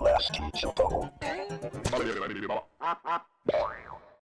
Last teacher.